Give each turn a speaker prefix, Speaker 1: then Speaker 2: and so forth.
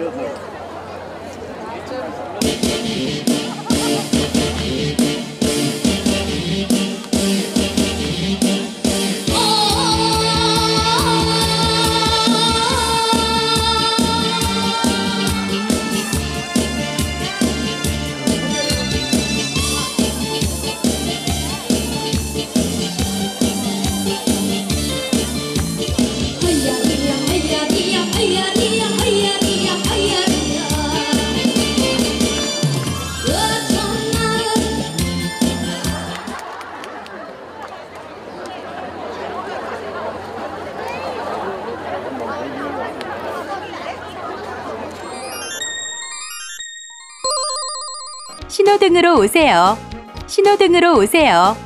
Speaker 1: beautiful.
Speaker 2: 신호등으로 오세요. 신호등으로 오세요.